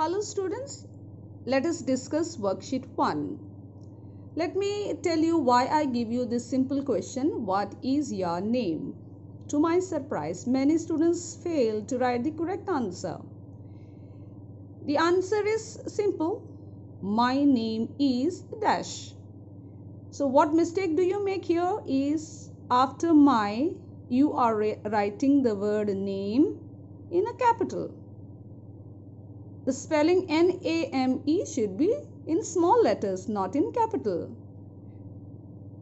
Hello students, let us discuss worksheet 1. Let me tell you why I give you this simple question, what is your name? To my surprise, many students fail to write the correct answer. The answer is simple, my name is dash. So what mistake do you make here is after my you are writing the word name in a capital the spelling N-A-M-E should be in small letters, not in capital.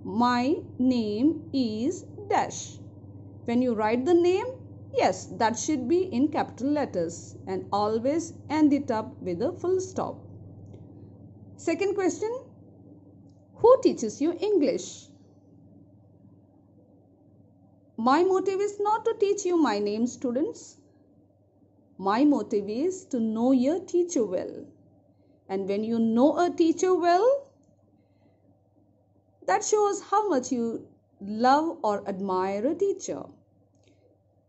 My name is dash. When you write the name, yes, that should be in capital letters and always end it up with a full stop. Second question, who teaches you English? My motive is not to teach you my name, students. My motive is to know your teacher well. And when you know a teacher well, that shows how much you love or admire a teacher.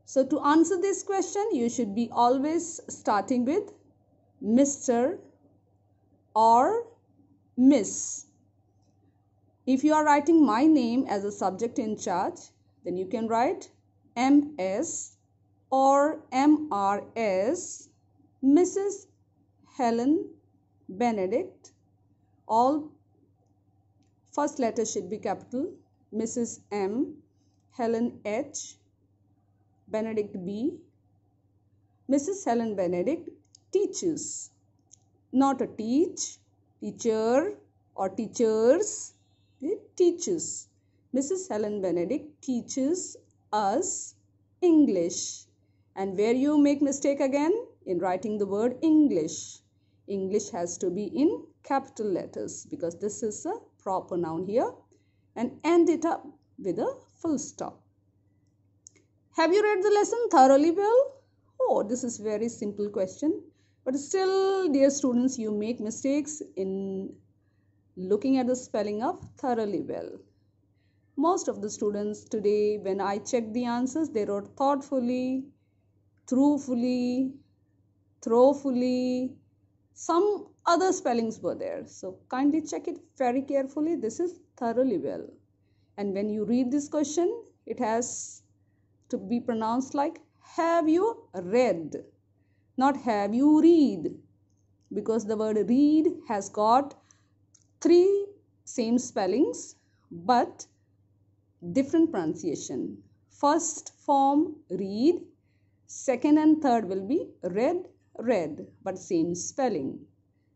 So to answer this question, you should be always starting with Mr. or Miss. If you are writing my name as a subject in charge, then you can write MS or MRS, Mrs. Helen Benedict. All first letter should be capital. Mrs. M, Helen H, Benedict B. Mrs. Helen Benedict teaches, not a teach, teacher or teachers. Eh, it teaches. Mrs. Helen Benedict teaches us English and where you make mistake again? In writing the word english. English has to be in capital letters because this is a proper noun here. And end it up with a full stop. Have you read the lesson thoroughly well? Oh this is very simple question. But still dear students you make mistakes in looking at the spelling of thoroughly well. Most of the students today when i checked the answers they wrote thoughtfully truthfully, throwfully, some other spellings were there. So kindly check it very carefully. This is thoroughly well. And when you read this question, it has to be pronounced like have you read, not have you read, because the word read has got three same spellings but different pronunciation. First form read, Second and third will be red, red, but same spelling.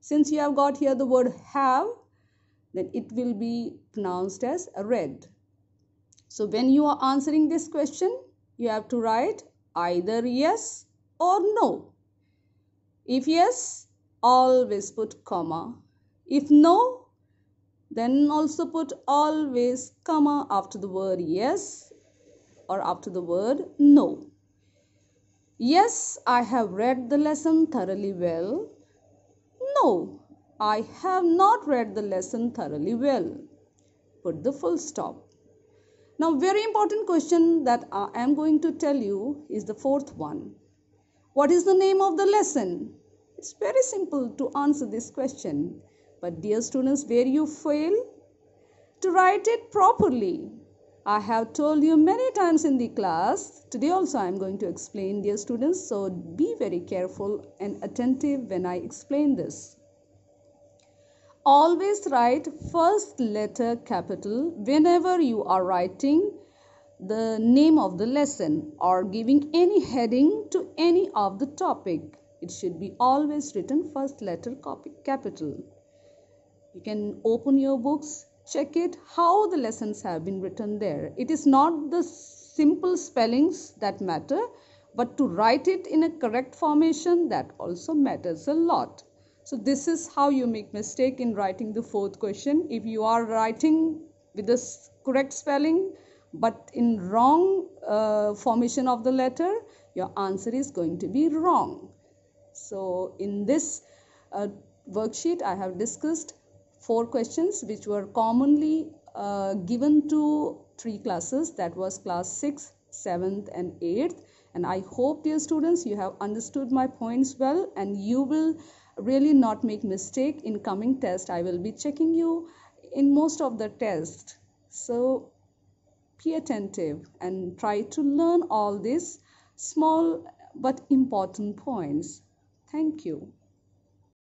Since you have got here the word have, then it will be pronounced as red. So when you are answering this question, you have to write either yes or no. If yes, always put comma. If no, then also put always comma after the word yes or after the word no. Yes, I have read the lesson thoroughly well. No, I have not read the lesson thoroughly well. Put the full stop. Now, very important question that I am going to tell you is the fourth one. What is the name of the lesson? It's very simple to answer this question. But dear students, where you fail? To write it properly. I have told you many times in the class. Today also I am going to explain dear students. So be very careful and attentive when I explain this. Always write first letter capital whenever you are writing the name of the lesson or giving any heading to any of the topic. It should be always written first letter copy capital. You can open your books check it how the lessons have been written there. It is not the simple spellings that matter, but to write it in a correct formation that also matters a lot. So this is how you make mistake in writing the fourth question. If you are writing with the correct spelling but in wrong uh, formation of the letter, your answer is going to be wrong. So in this uh, worksheet, I have discussed four questions which were commonly uh, given to three classes. That was class 6th 7th and 8th and i hope dear students you have understood my points well and you will really not make mistake in coming test. I will be checking you in most of the test. So be attentive and try to learn all these small but important points. Thank you